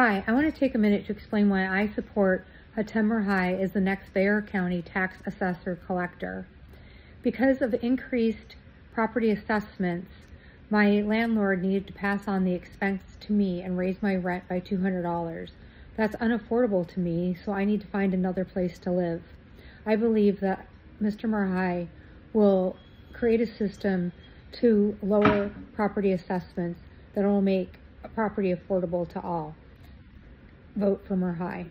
Hi, I want to take a minute to explain why I support Hatem Merhi as the next Bexar County tax assessor collector. Because of increased property assessments, my landlord needed to pass on the expense to me and raise my rent by $200. That's unaffordable to me, so I need to find another place to live. I believe that Mr. Merhi will create a system to lower property assessments that will make property affordable to all. Vote from for Merhi.